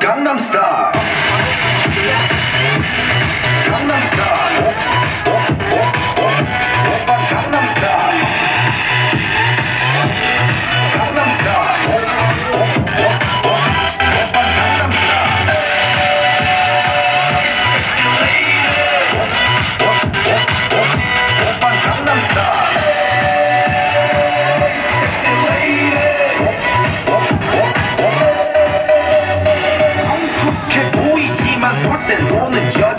Gangnam Style.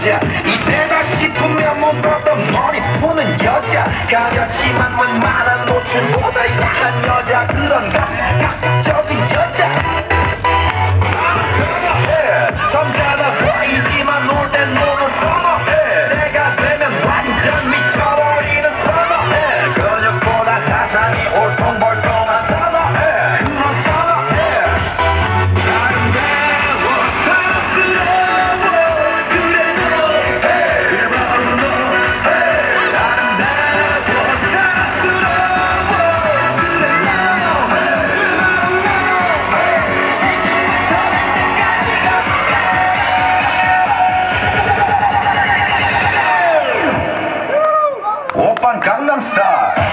여자. 이때다 싶으면 못봤던 머리 푸는 여자. 가렸지만 웬만한 노출보다 약한 여자. 그런 감각적인 여자. up on Gangnam Style.